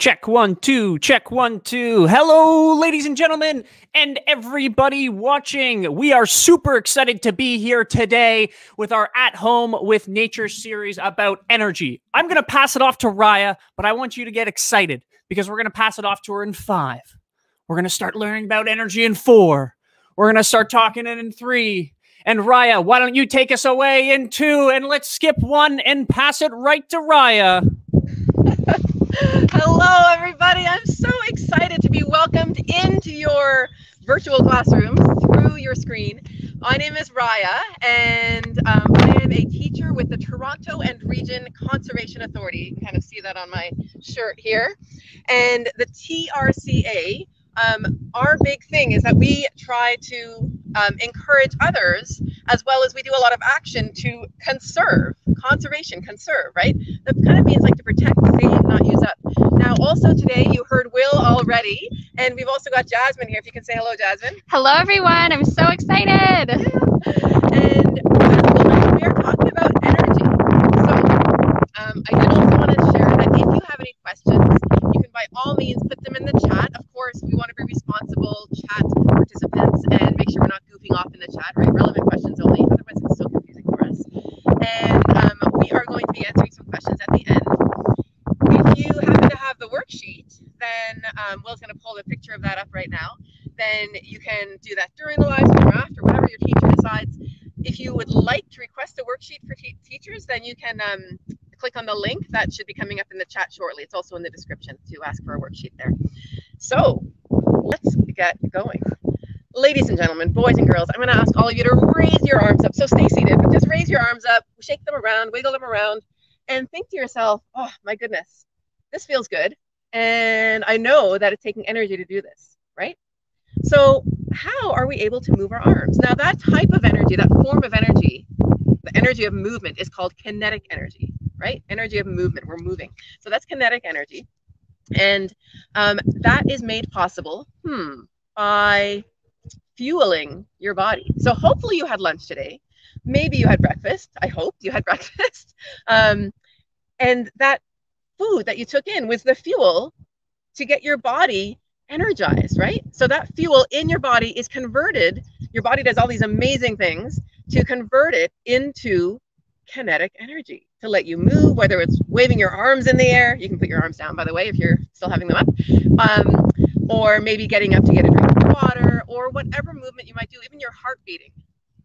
Check one, two, check one, two. Hello, ladies and gentlemen, and everybody watching. We are super excited to be here today with our At Home with Nature series about energy. I'm going to pass it off to Raya, but I want you to get excited because we're going to pass it off to her in five. We're going to start learning about energy in four. We're going to start talking it in three. And Raya, why don't you take us away in two and let's skip one and pass it right to Raya. Hello, everybody. I'm so excited to be welcomed into your virtual classroom through your screen. My name is Raya, and um, I am a teacher with the Toronto and Region Conservation Authority. You can kind of see that on my shirt here. And the TRCA, um, our big thing is that we try to um, encourage others as well as we do a lot of action to conserve conservation conserve right? That kind of means like to protect save not use up. Now also today you heard will already and we've also got jasmine here if you can say hello jasmine. Hello everyone. I'm so excited. And uh, we are talking about energy. So um, i did also want to share that if you have any questions you can by all means put them in the chat of course we want to be responsible chat participants and make sure we're not goofing off in the chat right relevant questions only otherwise it's so confusing for us and um, we are going to be answering some questions at the end if you happen to have the worksheet then um, will's going to pull the picture of that up right now then you can do that during the live stream or after whatever your teacher decides if you would like to request a worksheet for te teachers then you can um, click on the link that should be coming up in the chat shortly. It's also in the description to ask for a worksheet there. So let's get going. Ladies and gentlemen, boys and girls, I'm going to ask all of you to raise your arms up. So stay seated, but just raise your arms up, shake them around, wiggle them around, and think to yourself, oh my goodness, this feels good. And I know that it's taking energy to do this, right? So how are we able to move our arms? Now that type of energy, that form of energy, the energy of movement is called kinetic energy right? Energy of movement, we're moving. So that's kinetic energy. And um, that is made possible hmm, by fueling your body. So hopefully you had lunch today. Maybe you had breakfast. I hope you had breakfast. Um, and that food that you took in was the fuel to get your body energized, right? So that fuel in your body is converted. Your body does all these amazing things to convert it into kinetic energy to let you move, whether it's waving your arms in the air. You can put your arms down, by the way, if you're still having them up. Um, or maybe getting up to get a drink of water, or whatever movement you might do, even your heart beating.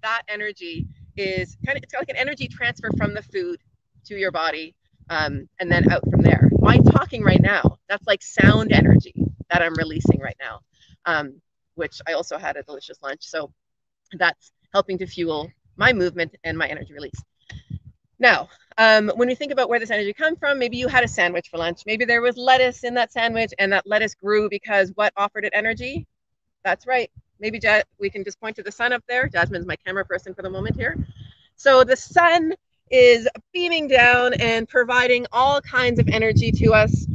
That energy is kind of, it's like an energy transfer from the food to your body um, and then out from there. My talking right now, that's like sound energy that I'm releasing right now, um, which I also had a delicious lunch. So that's helping to fuel my movement and my energy release. Now, um, when we think about where this energy comes from, maybe you had a sandwich for lunch. Maybe there was lettuce in that sandwich and that lettuce grew because what offered it energy? That's right. Maybe ja we can just point to the sun up there. Jasmine's my camera person for the moment here. So the sun is beaming down and providing all kinds of energy to us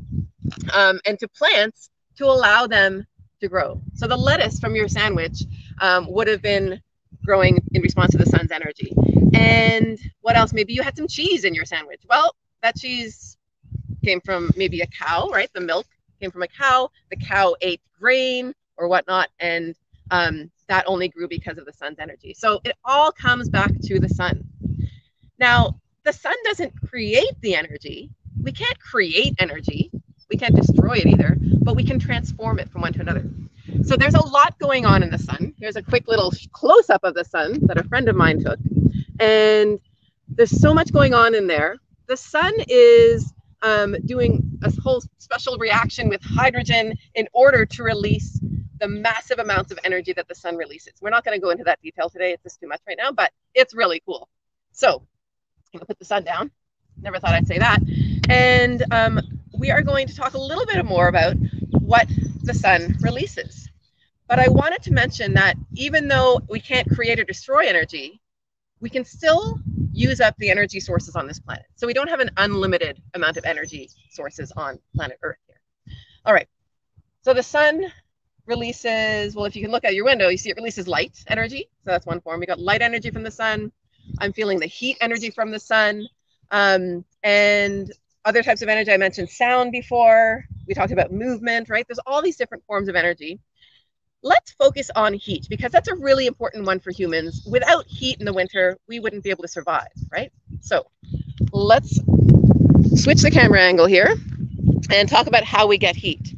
um, and to plants to allow them to grow. So the lettuce from your sandwich um, would have been growing in response to the sun's energy. And what else? Maybe you had some cheese in your sandwich. Well, that cheese came from maybe a cow, right? The milk came from a cow. The cow ate grain or whatnot, and um, that only grew because of the sun's energy. So it all comes back to the sun. Now, the sun doesn't create the energy. We can't create energy. We can't destroy it either, but we can transform it from one to another. So there's a lot going on in the sun. Here's a quick little close up of the sun that a friend of mine took. And there's so much going on in there. The sun is um, doing a whole special reaction with hydrogen in order to release the massive amounts of energy that the sun releases. We're not going to go into that detail today. It's just too much right now, but it's really cool. So I'm going to put the sun down. Never thought I'd say that. And um, we are going to talk a little bit more about what the sun releases. But I wanted to mention that even though we can't create or destroy energy, we can still use up the energy sources on this planet. So we don't have an unlimited amount of energy sources on planet Earth here. All right. So the sun releases, well, if you can look out your window, you see it releases light energy. So that's one form. We got light energy from the sun. I'm feeling the heat energy from the sun. Um, and other types of energy. I mentioned sound before. We talked about movement, right? There's all these different forms of energy. Let's focus on heat because that's a really important one for humans. Without heat in the winter, we wouldn't be able to survive, right? So let's switch the camera angle here and talk about how we get heat.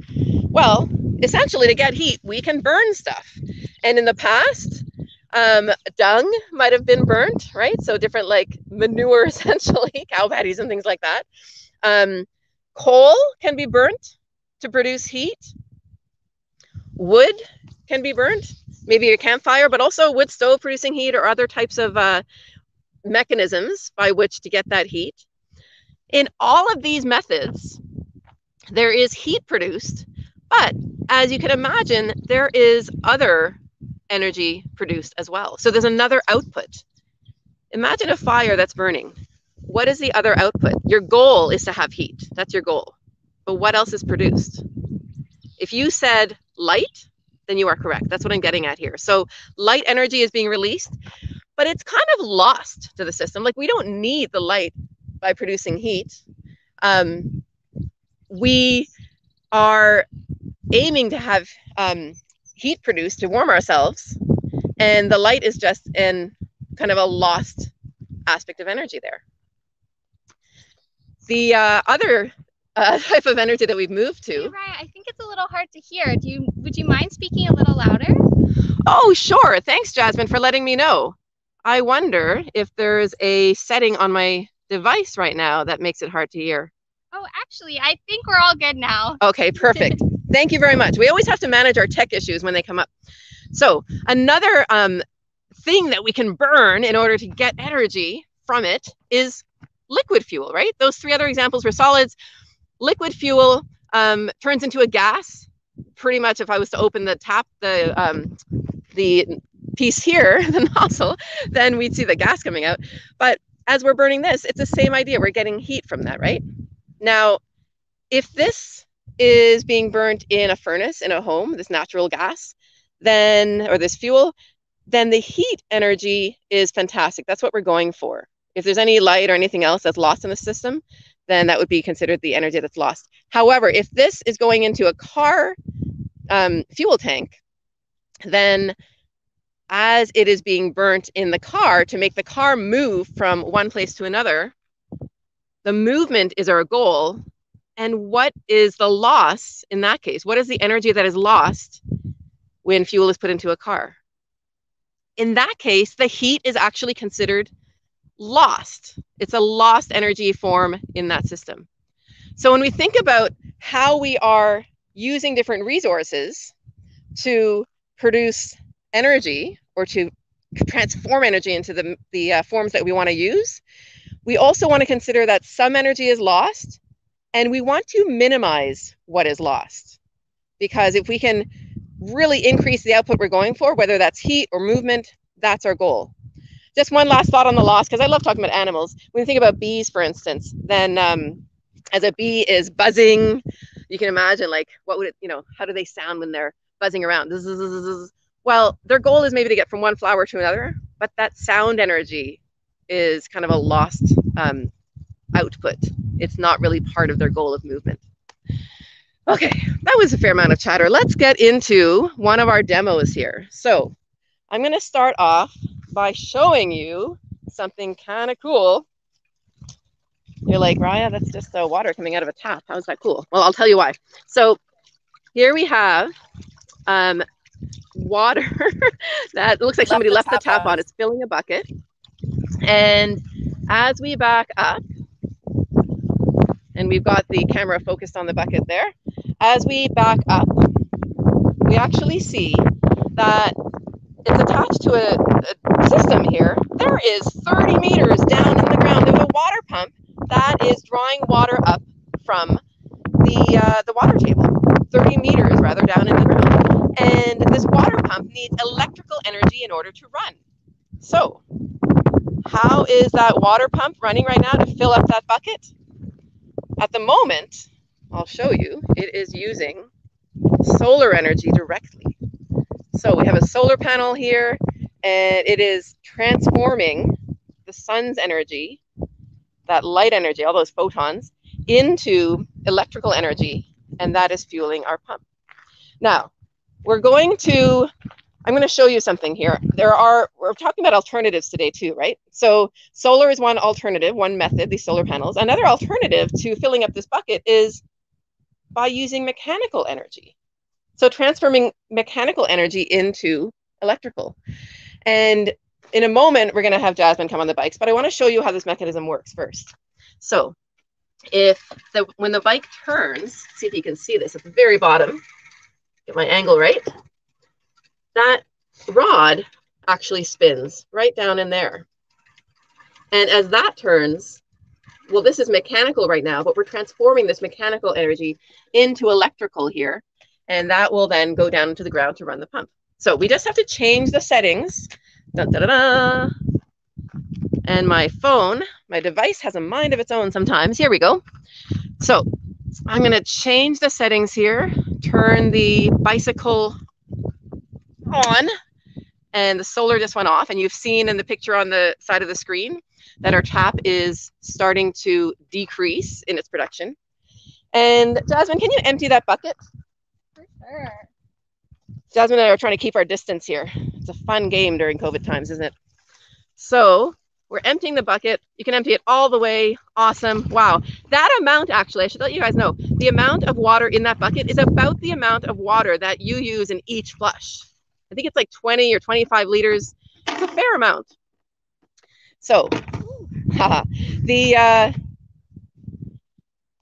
Well, essentially, to get heat, we can burn stuff. And in the past, um, dung might have been burnt, right? So different like manure, essentially, cow patties and things like that. Um, coal can be burnt to produce heat. Wood can be burnt, maybe a campfire, but also wood stove producing heat or other types of uh, mechanisms by which to get that heat. In all of these methods, there is heat produced, but as you can imagine, there is other energy produced as well. So there's another output. Imagine a fire that's burning. What is the other output? Your goal is to have heat. That's your goal. But what else is produced? If you said light, then you are correct. That's what I'm getting at here. So light energy is being released, but it's kind of lost to the system. Like we don't need the light by producing heat. Um, we are aiming to have um, heat produced to warm ourselves, and the light is just in kind of a lost aspect of energy there. The uh, other uh, type of energy that we've moved to. Hey, Raya, I think it's a little hard to hear. Do you would you mind speaking a little louder? Oh, sure. Thanks, Jasmine, for letting me know. I wonder if there's a setting on my device right now that makes it hard to hear. Oh, actually, I think we're all good now. Okay, perfect. Thank you very much. We always have to manage our tech issues when they come up. So another um, thing that we can burn in order to get energy from it is liquid fuel, right? Those three other examples were solids. Liquid fuel um, turns into a gas. Pretty much, if I was to open the tap, the um, the piece here, the nozzle, then we'd see the gas coming out. But as we're burning this, it's the same idea. We're getting heat from that, right? Now, if this is being burnt in a furnace in a home, this natural gas, then, or this fuel, then the heat energy is fantastic. That's what we're going for. If there's any light or anything else that's lost in the system, then that would be considered the energy that's lost. However, if this is going into a car um, fuel tank, then as it is being burnt in the car to make the car move from one place to another, the movement is our goal. And what is the loss in that case? What is the energy that is lost when fuel is put into a car? In that case, the heat is actually considered lost. It's a lost energy form in that system. So when we think about how we are using different resources to produce energy or to transform energy into the, the uh, forms that we want to use, we also want to consider that some energy is lost and we want to minimize what is lost. Because if we can really increase the output we're going for, whether that's heat or movement, that's our goal. Just one last thought on the loss, because I love talking about animals. When you think about bees, for instance, then um, as a bee is buzzing, you can imagine like what would it, you know, how do they sound when they're buzzing around? Well, their goal is maybe to get from one flower to another, but that sound energy is kind of a lost um, output. It's not really part of their goal of movement. Okay, that was a fair amount of chatter. Let's get into one of our demos here. So I'm going to start off by showing you something kind of cool. You're like, Raya, that's just the water coming out of a tap. How is that cool? Well, I'll tell you why. So here we have um, water that looks like somebody left the tap on. It's filling a bucket. And as we back up, and we've got the camera focused on the bucket there, as we back up, we actually see that it's attached to a, a, system here. There is 30 meters down in the ground. There's a water pump that is drawing water up from the uh, the water table, 30 meters rather down in the ground. And this water pump needs electrical energy in order to run. So, how is that water pump running right now to fill up that bucket? At the moment, I'll show you, it is using solar energy directly. So we have a solar panel here, and it is transforming the sun's energy, that light energy, all those photons, into electrical energy, and that is fueling our pump. Now, we're going to, I'm going to show you something here. There are, we're talking about alternatives today too, right? So solar is one alternative, one method, these solar panels. Another alternative to filling up this bucket is by using mechanical energy. So transforming mechanical energy into electrical. And in a moment, we're going to have Jasmine come on the bikes, but I want to show you how this mechanism works first. So if the when the bike turns, see if you can see this at the very bottom, get my angle right, that rod actually spins right down in there. And as that turns, well, this is mechanical right now, but we're transforming this mechanical energy into electrical here. And that will then go down into the ground to run the pump. So we just have to change the settings. Dun. And my phone, my device has a mind of its own sometimes. Here we go. So I'm going to change the settings here, turn the bicycle on, and the solar just went off. And you've seen in the picture on the side of the screen that our tap is starting to decrease in its production. And Jasmine, can you empty that bucket? Sure. Jasmine and I are trying to keep our distance here. It's a fun game during COVID times, isn't it? So we're emptying the bucket. You can empty it all the way. Awesome. Wow. That amount, actually, I should let you guys know, the amount of water in that bucket is about the amount of water that you use in each flush. I think it's like 20 or 25 liters. It's a fair amount. So the uh,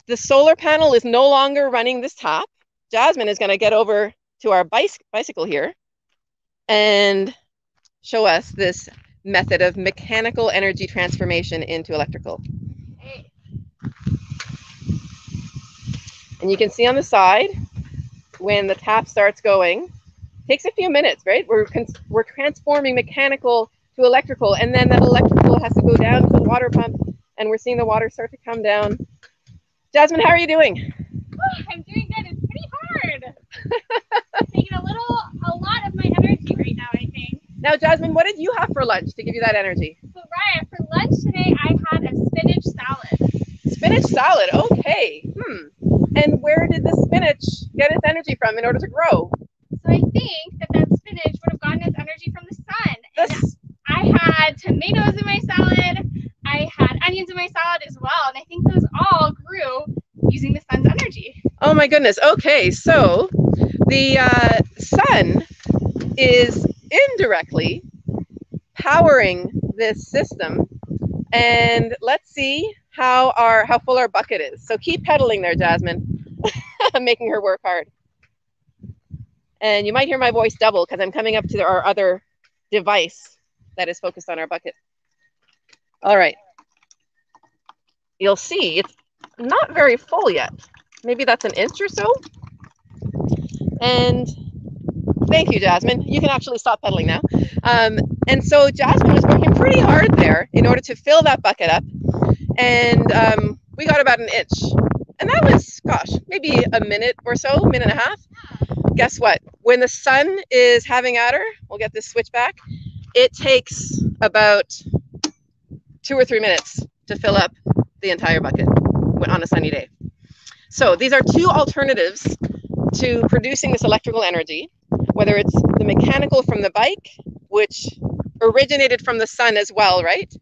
the solar panel is no longer running this tap. Jasmine is going to get over to our bicy bicycle here and show us this method of mechanical energy transformation into electrical. And you can see on the side when the tap starts going, takes a few minutes, right? We're we're transforming mechanical to electrical, and then that electrical has to go down to the water pump, and we're seeing the water start to come down. Jasmine, how are you doing? Oh, I'm doing good. It's hard. Taking a little, a lot of my energy right now, I think. Now, Jasmine, what did you have for lunch to give you that energy? So, Raya, for lunch today, I had a spinach salad. Spinach salad. Okay. Hmm. And where did the spinach get its energy from in order to grow? So, I think that that spinach would have gotten its energy from the sun. And This, I had tomatoes in my salad. I had onions in my salad as well. And I think those all grew using the sun's energy. oh my goodness. Okay. So the uh, sun is indirectly powering this system. And let's see how our how full our bucket is. So keep pedaling there, Jasmine. I'm making her work hard. And you might hear my voice double because I'm coming up to our other device that is focused on our bucket. All right. You'll see it's not very full yet. Maybe that's an inch or so. And thank you, Jasmine. You can actually stop pedaling now. Um, and so Jasmine was working pretty hard there in order to fill that bucket up. And um, we got about an inch. And that was, gosh, maybe a minute or so, minute and a half. Guess what? When the sun is having at her, we'll get this switch back. It takes about two or three minutes to fill up the entire bucket on a sunny day. So these are two alternatives to producing this electrical energy, whether it's the mechanical from the bike, which originated from the sun as well, right?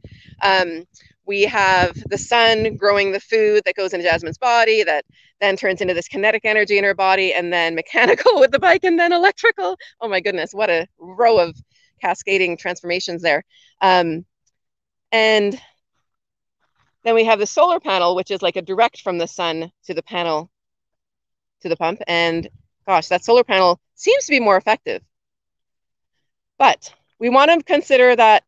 Um, we have the sun growing the food that goes into Jasmine's body that then turns into this kinetic energy in her body, and then mechanical with the bike, and then electrical. Oh my goodness, what a row of cascading transformations there. Um, and then we have the solar panel, which is like a direct from the sun to the panel to the pump. And gosh, that solar panel seems to be more effective. But we want to consider that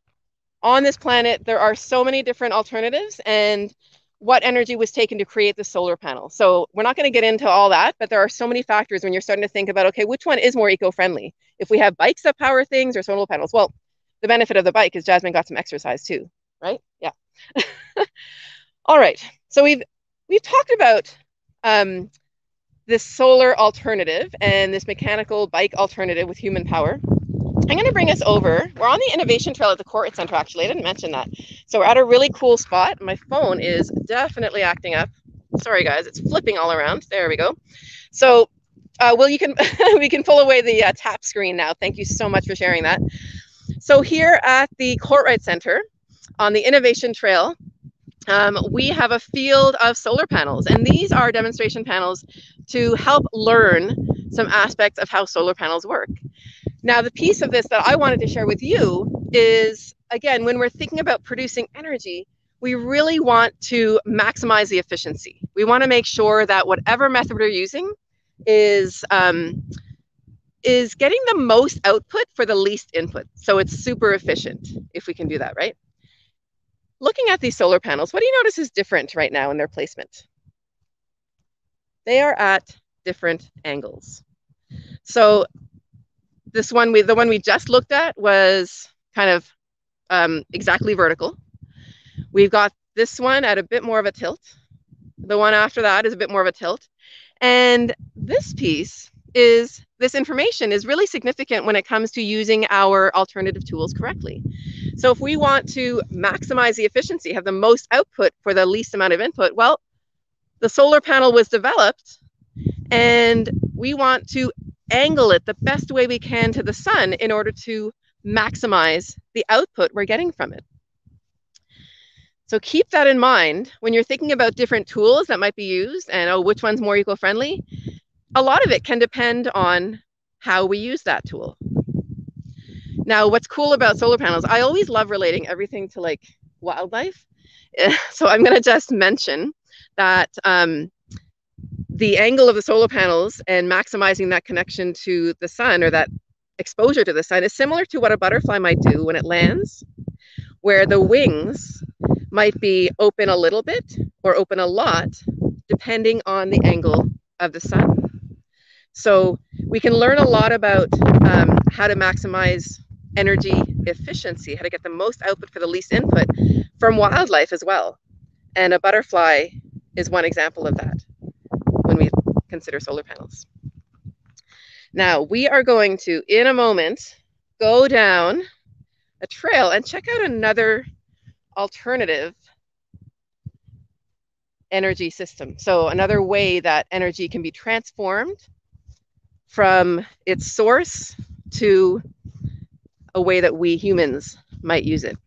on this planet, there are so many different alternatives and what energy was taken to create the solar panel. So we're not going to get into all that, but there are so many factors when you're starting to think about, okay, which one is more eco-friendly? If we have bikes that power things or solar panels, well, the benefit of the bike is Jasmine got some exercise too, right? Yeah. all right. So we've we've talked about um, this solar alternative and this mechanical bike alternative with human power. I'm going to bring us over. We're on the innovation trail at the Court Center, actually. I didn't mention that. So we're at a really cool spot. My phone is definitely acting up. sorry guys, it's flipping all around. There we go. So, uh, well, you can we can pull away the uh, tap screen now. Thank you so much for sharing that. So here at the Kortright Center on the Innovation Trail, um, we have a field of solar panels, and these are demonstration panels to help learn some aspects of how solar panels work. Now, the piece of this that I wanted to share with you is, again, when we're thinking about producing energy, we really want to maximize the efficiency. We want to make sure that whatever method we're using is um, is getting the most output for the least input. So it's super efficient if we can do that, right? Looking at these solar panels, what do you notice is different right now in their placement? They are at different angles. So this one, we, the one we just looked at was kind of um, exactly vertical. We've got this one at a bit more of a tilt. The one after that is a bit more of a tilt. And this piece is this information is really significant when it comes to using our alternative tools correctly. So if we want to maximize the efficiency, have the most output for the least amount of input, well, the solar panel was developed and we want to angle it the best way we can to the sun in order to maximize the output we're getting from it. So keep that in mind when you're thinking about different tools that might be used and oh, which one's more eco-friendly. A lot of it can depend on how we use that tool. Now, what's cool about solar panels, I always love relating everything to like wildlife. So I'm going to just mention that um, the angle of the solar panels and maximizing that connection to the sun or that exposure to the sun is similar to what a butterfly might do when it lands, where the wings might be open a little bit or open a lot, depending on the angle of the sun. So we can learn a lot about um, how to maximize energy efficiency, how to get the most output for the least input from wildlife as well. And a butterfly is one example of that when we consider solar panels. Now we are going to, in a moment, go down a trail and check out another alternative energy system. So another way that energy can be transformed from its source to a way that we humans might use it.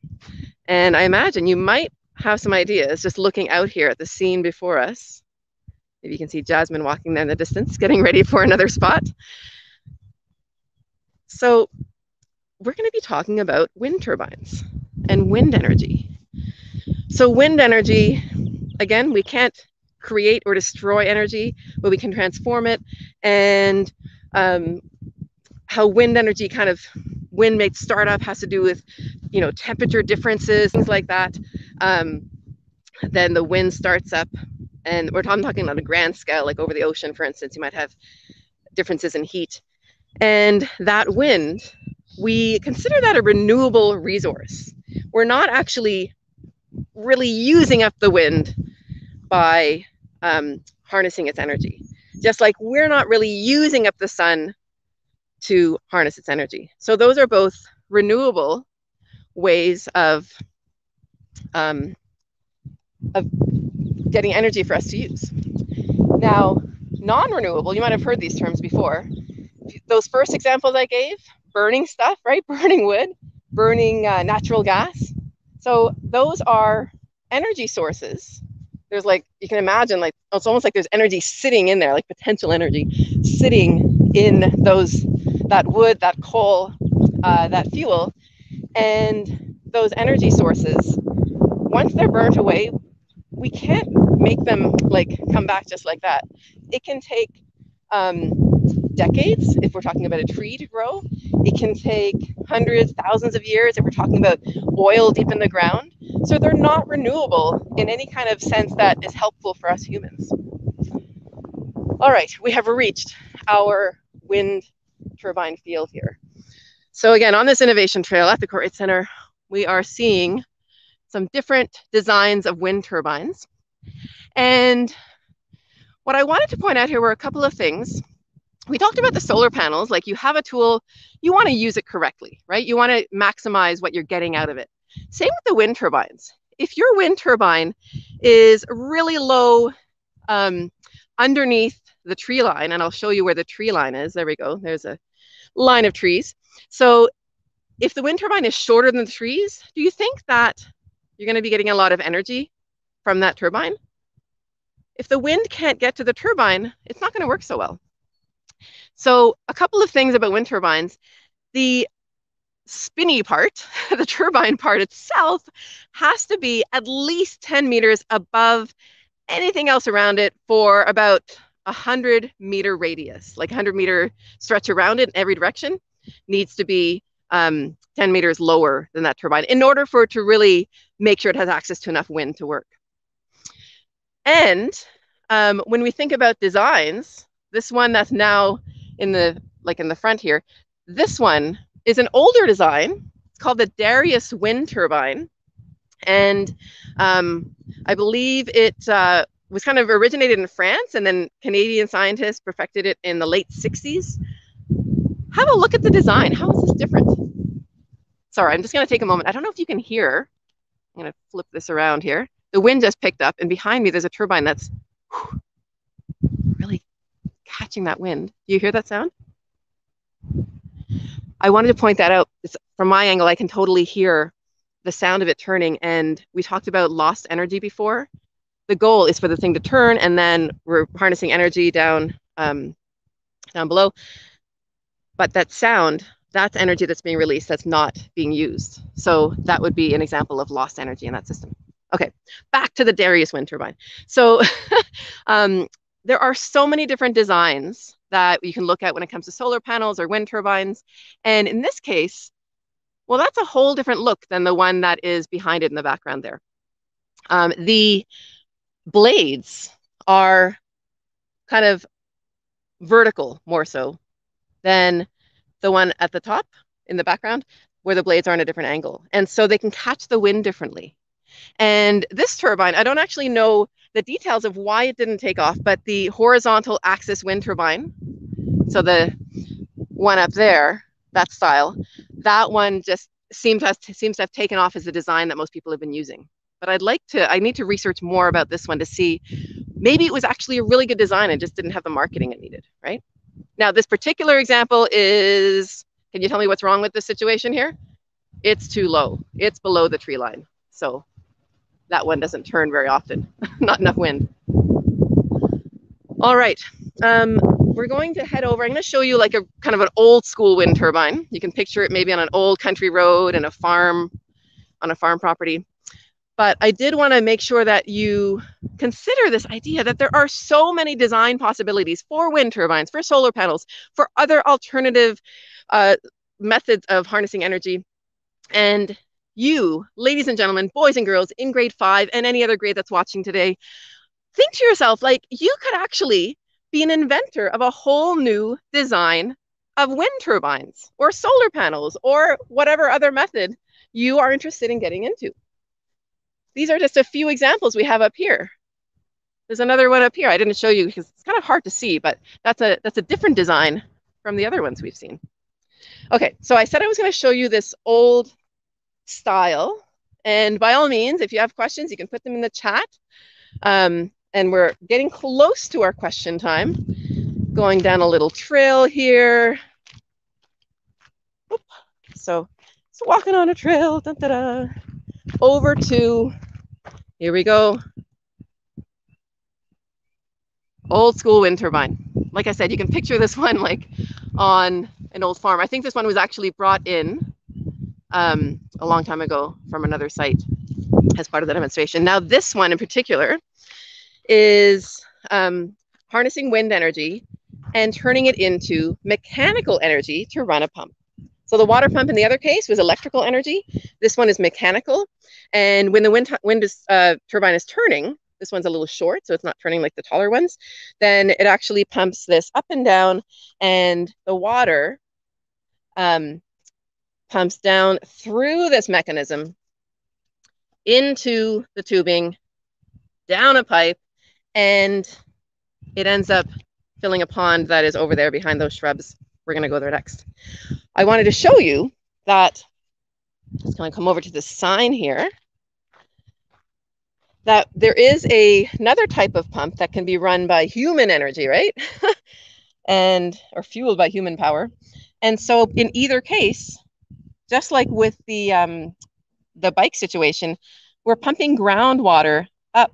And I imagine you might have some ideas just looking out here at the scene before us. Maybe you can see Jasmine walking there in the distance, getting ready for another spot. So we're going to be talking about wind turbines and wind energy. So wind energy, again, we can't create or destroy energy, but we can transform it. And um, how wind energy kind of wind made startup has to do with, you know, temperature differences, things like that. Um, then the wind starts up, and we're I'm talking on a grand scale, like over the ocean, for instance, you might have differences in heat. And that wind, we consider that a renewable resource. We're not actually really using up the wind by um, harnessing its energy. Just like we're not really using up the sun to harness its energy. So those are both renewable ways of um, of getting energy for us to use. Now, non-renewable, you might have heard these terms before. Those first examples I gave, burning stuff, right? Burning wood, burning uh, natural gas, so those are energy sources. There's like, you can imagine, like, it's almost like there's energy sitting in there, like potential energy sitting in those, that wood, that coal, uh, that fuel. And those energy sources, once they're burnt away, we can't make them like come back just like that. It can take um, decades if we're talking about a tree to grow. It can take hundreds, thousands of years if we're talking about oil deep in the ground. So they're not renewable in any kind of sense that is helpful for us humans. All right, we have reached our wind turbine field here. So again, on this innovation trail at the Kortright Center, we are seeing some different designs of wind turbines. And what I wanted to point out here were a couple of things we talked about the solar panels like you have a tool you want to use it correctly right you want to maximize what you're getting out of it same with the wind turbines if your wind turbine is really low um, underneath the tree line, and I'll show you where the tree line is. There we go. There's a line of trees. So if the wind turbine is shorter than the trees, do you think that you're going to be getting a lot of energy from that turbine? If the wind can't get to the turbine, it's not going to work so well. So a couple of things about wind turbines. The spinny part, the turbine part itself, has to be at least 10 meters above anything else around it for about a 100 meter radius, like 100 meter stretch around it in every direction, needs to be um, 10 meters lower than that turbine in order for it to really make sure it has access to enough wind to work. And um, when we think about designs, this one that's now in the like in the front here, this one is an older design. It's called the Darrieus wind turbine. And um, I believe it uh, was kind of originated in France and then Canadian scientists perfected it in the late 60s. Have a look at the design. How is this different? Sorry, I'm just going to take a moment. I don't know if you can hear. I'm going to flip this around here. The wind just picked up, and behind me there's a turbine that's whew, catching that wind. Do you hear that sound? I wanted to point that out. It's, from my angle, I can totally hear the sound of it turning. And we talked about lost energy before. The goal is for the thing to turn, and then we're harnessing energy down um, down below. But that sound, that's energy that's being released that's not being used. So that would be an example of lost energy in that system. Okay, back to the Darrieus wind turbine. So um, there are so many different designs that you can look at when it comes to solar panels or wind turbines. And in this case, well, that's a whole different look than the one that is behind it in the background there. Um, the blades are kind of vertical more so than the one at the top in the background where the blades are in a different angle. And so they can catch the wind differently. And this turbine, I don't actually know the details of why it didn't take off, but the horizontal axis wind turbine, so the one up there, that style, that one just seems to, have, seems to have taken off as a design that most people have been using. But I'd like to, I need to research more about this one to see maybe it was actually a really good design and just didn't have the marketing it needed, right? Now, this particular example is, can you tell me what's wrong with this situation here? It's too low. It's below the tree line. So that one doesn't turn very often, not enough wind. All right, um, we're going to head over. I'm going to show you like a kind of an old school wind turbine. You can picture it maybe on an old country road and a farm, on a farm property. But I did want to make sure that you consider this idea that there are so many design possibilities for wind turbines, for solar panels, for other alternative uh, methods of harnessing energy. And you, ladies and gentlemen, boys and girls in grade five and any other grade that's watching today, think to yourself, like, you could actually be an inventor of a whole new design of wind turbines or solar panels or whatever other method you are interested in getting into. These are just a few examples we have up here. There's another one up here. I didn't show you because it's kind of hard to see, but that's a that's a different design from the other ones we've seen. Okay, so I said I was going to show you this old style. And by all means, if you have questions, you can put them in the chat. Um, and we're getting close to our question time. Going down a little trail here. Oop. So, so walking on a trail, dun, over to, here we go. Old school wind turbine. Like I said, you can picture this one like on an old farm. I think this one was actually brought in um, a long time ago from another site as part of the demonstration. Now, this one in particular is um, harnessing wind energy and turning it into mechanical energy to run a pump. So the water pump in the other case was electrical energy. This one is mechanical. And when the wind, wind is, uh, turbine is turning, this one's a little short, so it's not turning like the taller ones, then it actually pumps this up and down, and the water um, pumps down through this mechanism into the tubing, down a pipe, and it ends up filling a pond that is over there behind those shrubs. We're going to go there next. I wanted to show you that. Just going to come over to the sign here. that there is a another type of pump that can be run by human energy, right? and or fueled by human power. And so in either case, just like with the um, the bike situation, we're pumping groundwater up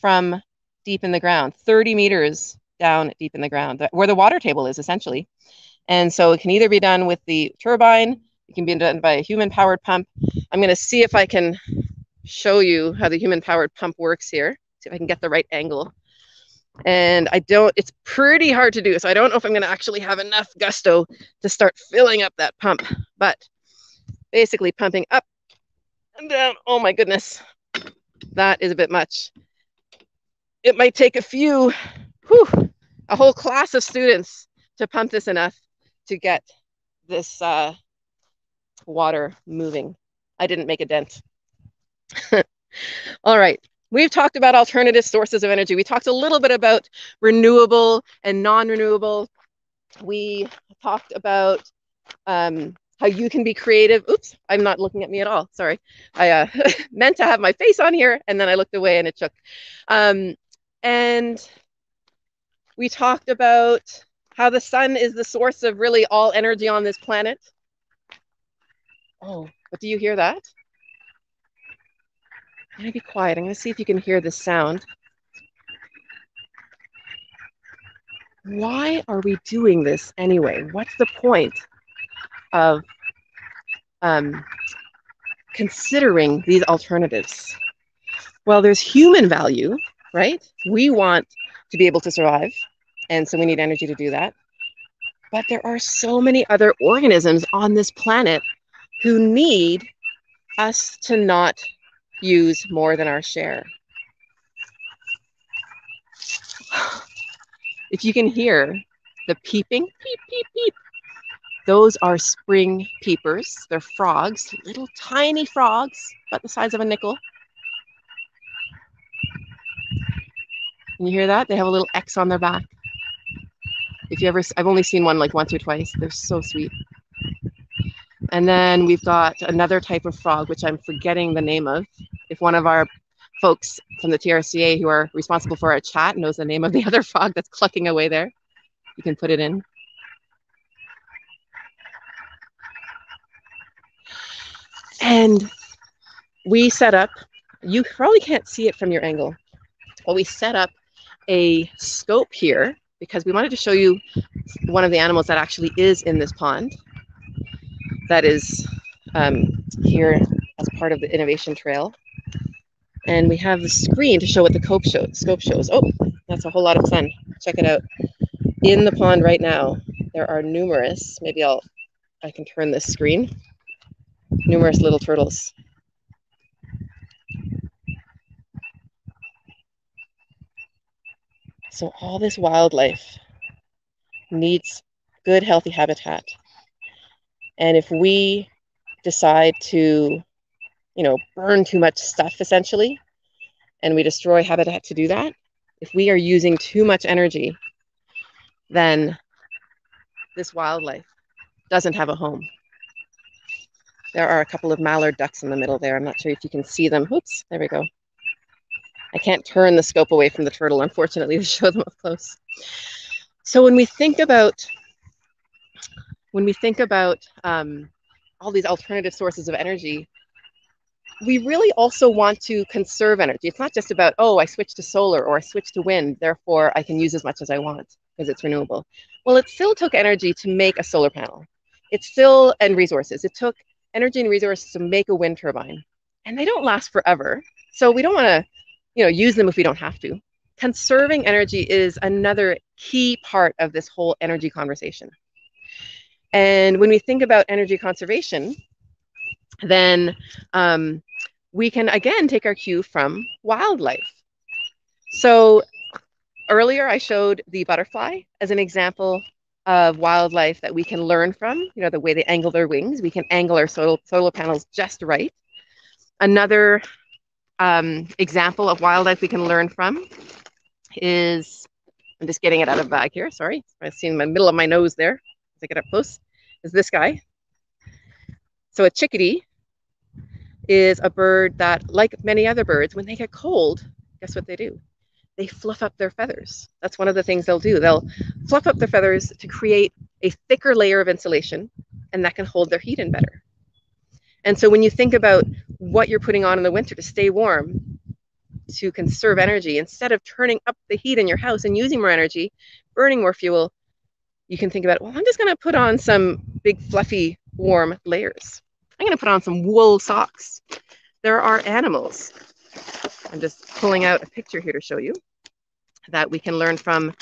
from deep in the ground, 30 meters down deep in the ground, where the water table is essentially. And so it can either be done with the turbine, it can be done by a human powered pump. I'm going to see if I can show you how the human powered pump works here. See if I can get the right angle. And I don't, it's pretty hard to do. So I don't know if I'm going to actually have enough gusto to start filling up that pump. But basically pumping up and down. Oh my goodness. That is a bit much. It might take a few, whew, a whole class of students to pump this enough to get this uh, water moving. I didn't make a dent. All right. We've talked about alternative sources of energy. We talked a little bit about renewable and non-renewable. We talked about um, how you can be creative. Oops, I'm not looking at me at all. Sorry. I uh, meant to have my face on here and then I looked away and it shook. Um, and we talked about how the sun is the source of really all energy on this planet. Oh, but do you hear that? I'm gonna be quiet. I'm gonna see if you can hear the sound. Why are we doing this anyway? What's the point of um, considering these alternatives? Well, there's human value, right? We want to be able to survive, and so we need energy to do that. But there are so many other organisms on this planet who need us to not use more than our share. If you can hear the peeping, peep, peep, peep, those are spring peepers. They're frogs, little tiny frogs, about the size of a nickel. Can you hear that? They have a little X on their back. If you ever, I've only seen one like once or twice. They're so sweet. And then we've got another type of frog, which I'm forgetting the name of. If one of our folks from the TRCA who are responsible for our chat knows the name of the other frog that's clucking away there, you can put it in. And we set up, you probably can't see it from your angle, but we set up a scope here because we wanted to show you one of the animals that actually is in this pond that is um, here as part of the innovation trail. And we have the screen to show what the scope shows. Scope shows. Oh, that's a whole lot of fun. Check it out. In the pond right now, there are numerous, maybe I'll, I can turn this screen, numerous little turtles. So all this wildlife needs good, healthy habitat. And if we decide to, you know, burn too much stuff essentially, and we destroy habitat to do that, if we are using too much energy, then this wildlife doesn't have a home. There are a couple of mallard ducks in the middle there. I'm not sure if you can see them. Oops, there we go. I can't turn the scope away from the turtle, unfortunately, to show them up close. So when we think about when we think about um, all these alternative sources of energy, we really also want to conserve energy. It's not just about, oh, I switch to solar or I switch to wind, therefore I can use as much as I want because it's renewable. Well, it still took energy to make a solar panel. It still, and resources. It took energy and resources to make a wind turbine. And they don't last forever. So we don't want to, you know, use them if we don't have to. Conserving energy is another key part of this whole energy conversation. And when we think about energy conservation, then um, we can again take our cue from wildlife. So earlier I showed the butterfly as an example of wildlife that we can learn from, you know, the way they angle their wings. We can angle our solar, solar panels just right. Another um, example of wildlife we can learn from is, I'm just getting it out of bag here, sorry. I see in the middle of my nose there as I get up close, is this guy. So a chickadee is a bird that, like many other birds, when they get cold, guess what they do? They fluff up their feathers. That's one of the things they'll do. They'll fluff up their feathers to create a thicker layer of insulation, and that can hold their heat in better. And so when you think about what you're putting on in the winter to stay warm, to conserve energy, instead of turning up the heat in your house and using more energy, burning more fuel, you can think about, well, I'm just going to put on some big, fluffy, warm layers. I'm going to put on some wool socks. There are animals. I'm just pulling out a picture here to show you that we can learn from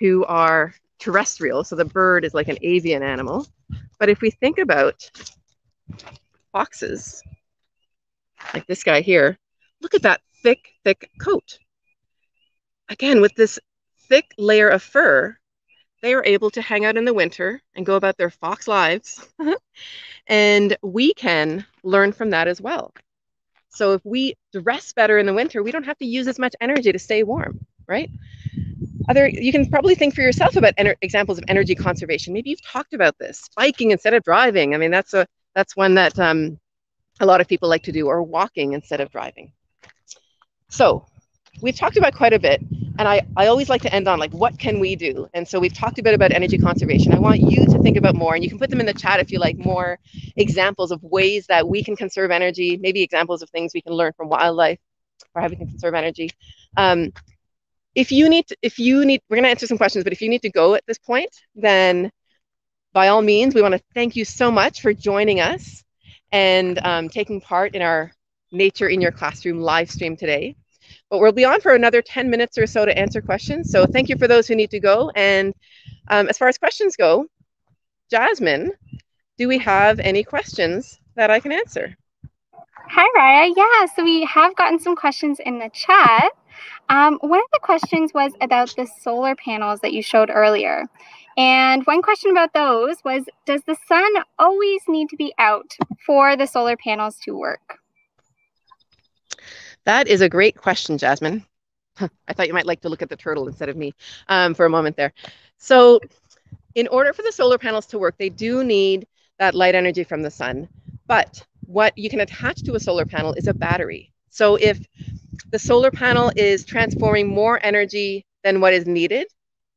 who are terrestrial. So the bird is like an avian animal. But if we think about foxes, like this guy here, look at that thick, thick coat. Again, with this thick layer of fur, they are able to hang out in the winter and go about their fox lives. and we can learn from that as well. So if we dress better in the winter, we don't have to use as much energy to stay warm, right? Other, you can probably think for yourself about examples of energy conservation. Maybe you've talked about this, biking instead of driving. I mean, that's a that's one that um, a lot of people like to do, or walking instead of driving. So we've talked about quite a bit and I, I always like to end on like what can we do? And so we've talked a bit about energy conservation. I want you to think about more and you can put them in the chat if you like more examples of ways that we can conserve energy maybe examples of things we can learn from wildlife or how we can conserve energy. Um, if you need to, if you need we're going to answer some questions but if you need to go at this point then by all means we want to thank you so much for joining us and um, taking part in our nature in your classroom live stream today but we'll be on for another 10 minutes or so to answer questions. So thank you for those who need to go. And um, as far as questions go, Jasmine, do we have any questions that I can answer? Hi, Raya. Yeah, so we have gotten some questions in the chat. Um, one of the questions was about the solar panels that you showed earlier. And one question about those was Does the sun always need to be out for the solar panels to work? That is a great question, Jasmine. I thought you might like to look at the turtle instead of me um, for a moment there. So in order for the solar panels to work, they do need that light energy from the sun. But what you can attach to a solar panel is a battery. So if the solar panel is transforming more energy than what is needed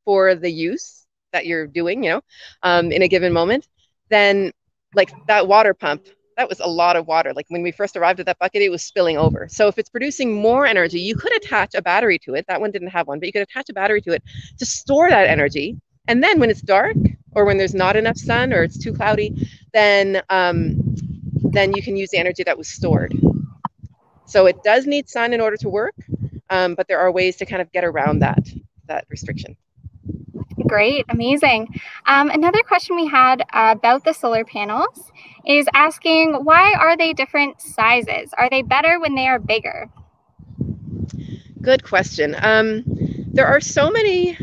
for the use that you're doing, you know, um, in a given moment, then like that water pump that was a lot of water. Like when we first arrived at that bucket, it was spilling over. So if it's producing more energy, you could attach a battery to it. That one didn't have one, but you could attach a battery to it to store that energy. And then when it's dark or when there's not enough sun or it's too cloudy, then um, then you can use the energy that was stored. So it does need sun in order to work, um, but there are ways to kind of get around that that restriction. Great, amazing. Um, another question we had about the solar panels is asking why are they different sizes? Are they better when they are bigger? Good question. Um, there are so many.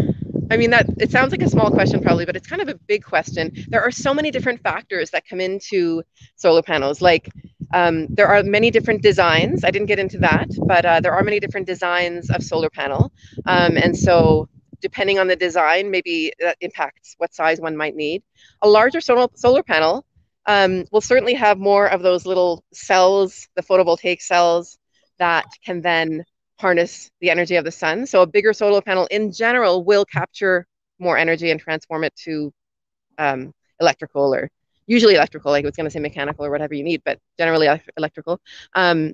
I mean, that it sounds like a small question probably, but it's kind of a big question. There are so many different factors that come into solar panels. Like um, there are many different designs. I didn't get into that, but uh, there are many different designs of solar panel. Um, and so depending on the design, maybe that impacts what size one might need. A larger solar, solar panel um, will certainly have more of those little cells, the photovoltaic cells, that can then harness the energy of the sun. So a bigger solar panel in general will capture more energy and transform it to um, electrical or usually electrical, like I was going to say mechanical or whatever you need, but generally electrical. Um,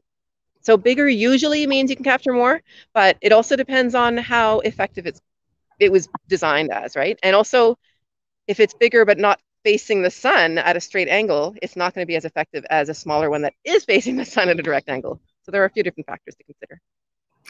so bigger usually means you can capture more, but it also depends on how effective it's it was designed as, right? And also, if it's bigger but not facing the sun at a straight angle, it's not going to be as effective as a smaller one that is facing the sun at a direct angle. So there are a few different factors to consider.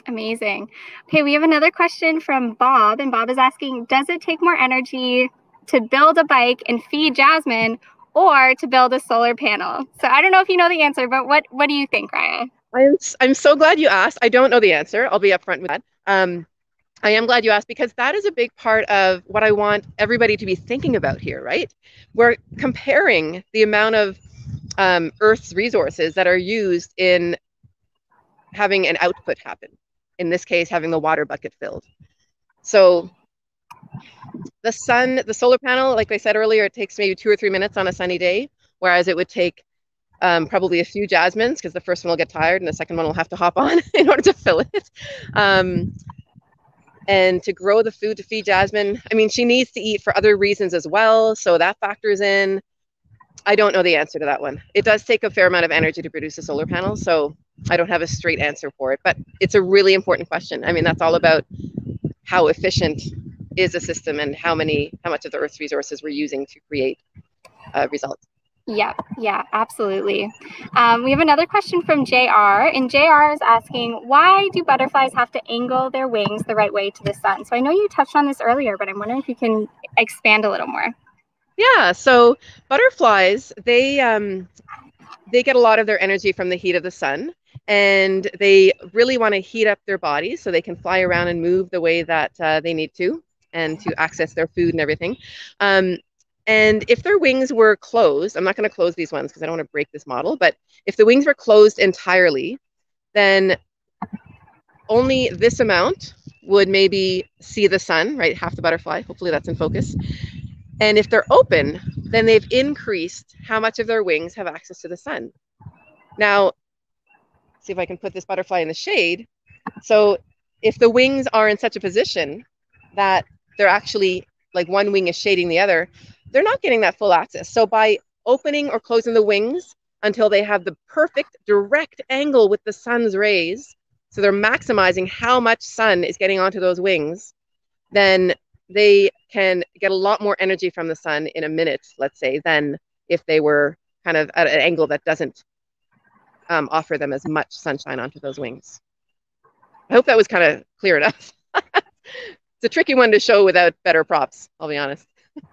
Amazing. Okay, we have another question from Bob, and Bob is asking Does it take more energy to build a bike and feed Jasmine or to build a solar panel? So I don't know if you know the answer, but what, what do you think, Raya? I'm, I'm so glad you asked. I don't know the answer. I'll be upfront with that. Um, I am glad you asked because that is a big part of what I want everybody to be thinking about here, right? We're comparing the amount of um, Earth's resources that are used in having an output happen. In this case, having the water bucket filled. So the sun, the solar panel, like I said earlier, it takes maybe two or three minutes on a sunny day, whereas it would take um, probably a few jasmines because the first one will get tired and the second one will have to hop on in order to fill it. Um, and to grow the food to feed Jasmine, I mean, she needs to eat for other reasons as well. So that factors in. I don't know the answer to that one. It does take a fair amount of energy to produce a solar panel. So I don't have a straight answer for it, but it's a really important question. I mean, that's all about how efficient is a system and how many, how much of the Earth's resources we're using to create uh, results. Yeah, yeah, absolutely. Um, we have another question from JR, and JR is asking, why do butterflies have to angle their wings the right way to the sun? So I know you touched on this earlier, but I'm wondering if you can expand a little more. Yeah, so butterflies, they um, they get a lot of their energy from the heat of the sun, and they really want to heat up their bodies so they can fly around and move the way that uh, they need to and to access their food and everything. Um, and if their wings were closed, I'm not going to close these ones because I don't want to break this model, but if the wings were closed entirely, then only this amount would maybe see the sun, right? Half the butterfly. Hopefully that's in focus. And if they're open, then they've increased how much of their wings have access to the sun. Now, see if I can put this butterfly in the shade. So if the wings are in such a position that they're actually like one wing is shading the other, they're not getting that full access. So by opening or closing the wings until they have the perfect direct angle with the sun's rays, so they're maximizing how much sun is getting onto those wings, then they can get a lot more energy from the sun in a minute, let's say, than if they were kind of at an angle that doesn't um, offer them as much sunshine onto those wings. I hope that was kind of clear enough. it's a tricky one to show without better props, I'll be honest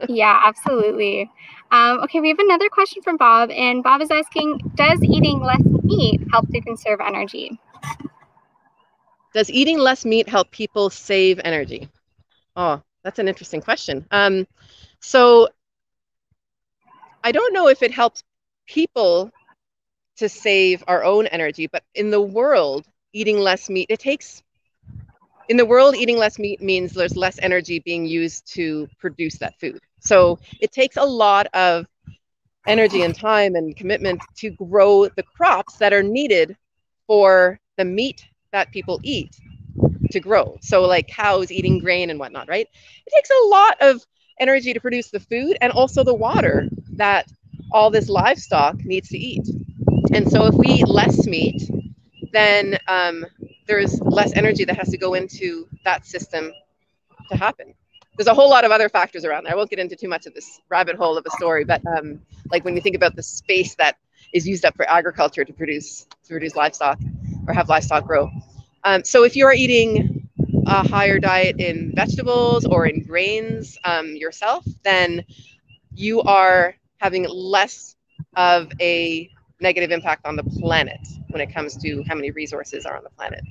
yeah, absolutely. Um, okay, we have another question from Bob, and Bob is asking Does eating less meat help to conserve energy? Does eating less meat help people save energy? Oh, that's an interesting question. Um, so, I don't know if it helps people to save our own energy, but in the world, eating less meat, it takes in the world, eating less meat means there's less energy being used to produce that food. So it takes a lot of energy and time and commitment to grow the crops that are needed for the meat that people eat to grow. So, like cows eating grain and whatnot, right? It takes a lot of energy to produce the food and also the water that all this livestock needs to eat. And so, if we eat less meat, then um, there's less energy that has to go into that system to happen. There's a whole lot of other factors around there. I won't get into too much of this rabbit hole of a story, but um, like when you think about the space that is used up for agriculture to produce to produce livestock or have livestock grow. Um, so if you're eating a higher diet in vegetables or in grains um, yourself, then you are having less of a negative impact on the planet when it comes to how many resources are on the planet.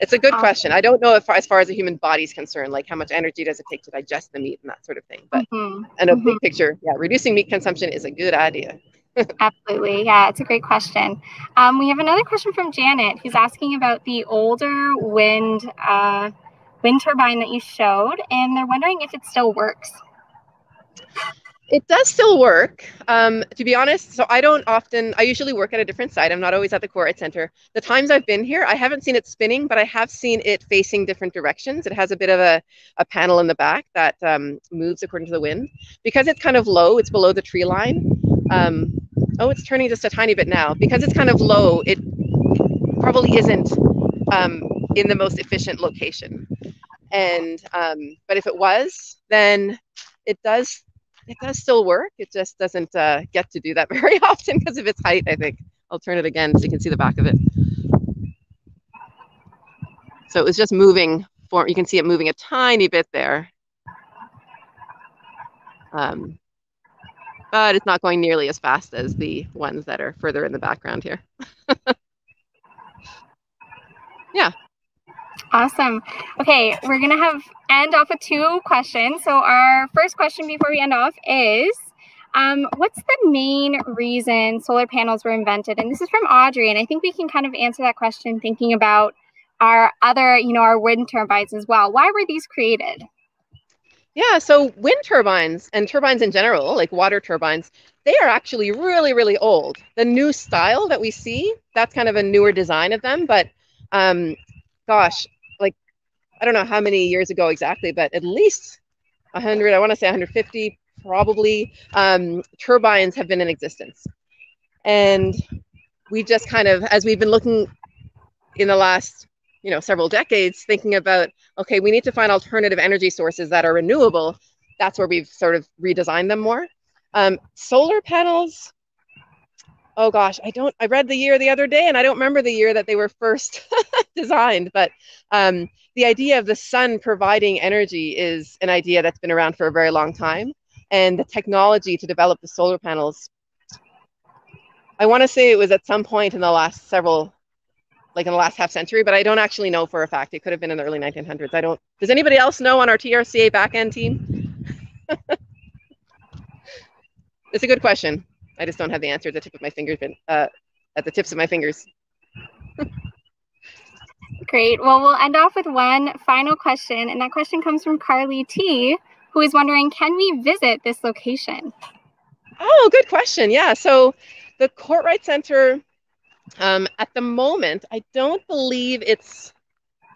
It's a good question. I don't know if, as far as the human body is concerned, like how much energy does it take to digest the meat and that sort of thing. But mm-hmm. in a mm-hmm. big picture, yeah, reducing meat consumption is a good idea. Absolutely. Yeah, it's a great question. Um, we have another question from Janet who's asking about the older wind uh, wind turbine that you showed, and they're wondering if it still works. It does still work. Um, to be honest, so I don't often, I usually work at a different site. I'm not always at the Core Center. The times I've been here, I haven't seen it spinning, but I have seen it facing different directions. It has a bit of a, a panel in the back that um, moves according to the wind. Because it's kind of low, it's below the tree line. Um, oh, it's turning just a tiny bit now. Because it's kind of low, it probably isn't um, in the most efficient location. And, um, but if it was, then it does it does still work. It just doesn't uh, get to do that very often because of its height, I think. I'll turn it again so you can see the back of it. So it was just moving for, you can see it moving a tiny bit there. Um, but it's not going nearly as fast as the ones that are further in the background here. yeah. Awesome. Okay, we're gonna have end off with two questions. So our first question before we end off is, um, what's the main reason solar panels were invented? And this is from Audrey, and I think we can kind of answer that question thinking about our other, you know, our wind turbines as well. Why were these created? Yeah, so wind turbines and turbines in general, like water turbines, they are actually really, really old. The new style that we see, that's kind of a newer design of them, but um, gosh, like I don't know how many years ago exactly, but at least 100, I want to say 150 probably, um, turbines have been in existence. And we just kind of, as we've been looking in the last you know several decades thinking about okay we need to find alternative energy sources that are renewable that's where we've sort of redesigned them more um, solar panels oh gosh i don't i read the year the other day and i don't remember the year that they were first designed but um, the idea of the sun providing energy is an idea that's been around for a very long time and the technology to develop the solar panels i want to say it was at some point in the last several like in the last half century, but I don't actually know for a fact. It could have been in the early 1900s. I don't. Does anybody else know on our TRCA backend team? it's a good question. I just don't have the answer at the tip of my fingers. Uh, at the tips of my fingers. Great. Well, we'll end off with one final question, and that question comes from Carly T, who is wondering, can we visit this location? Oh, good question. Yeah. So the Kortright Center um, at the moment, I don't believe it's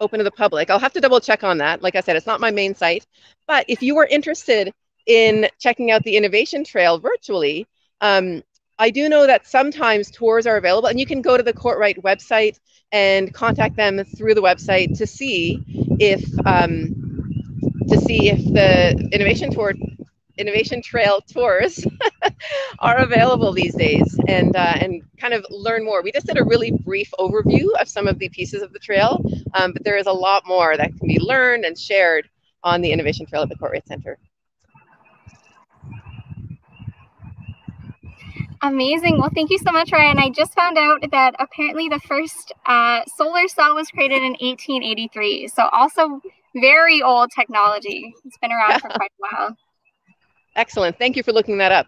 open to the public. I'll have to double check on that. Like I said, it's not my main site. But if you are interested in checking out the Innovation Trail virtually, um, I do know that sometimes tours are available, and you can go to the Kortright website and contact them through the website to see if um, to see if the innovation tour innovation trail tours are available these days and uh, and kind of learn more. We just did a really brief overview of some of the pieces of the trail um, but there is a lot more that can be learned and shared on the innovation trail at the Kortright Center Amazing. Well, thank you so much, Raya. I just found out that apparently the first uh, solar cell was created in 1883. So, also very old technology. It's been around for quite a while. Excellent. Thank you for looking that up.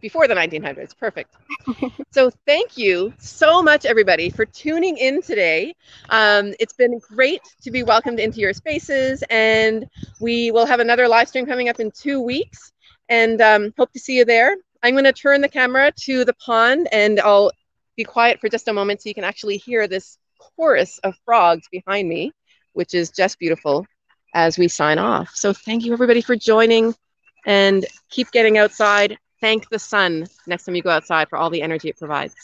Before the 1900s. Perfect. so, thank you so much, everybody, for tuning in today. Um, it's been great to be welcomed into your spaces, and we will have another live stream coming up in two weeks. And um, hope to see you there. I'm going to turn the camera to the pond, and I'll be quiet for just a moment so you can actually hear this chorus of frogs behind me, which is just beautiful as we sign off. So, thank you, everybody, for joining and keep getting outside. Thank the sun next time you go outside for all the energy it provides.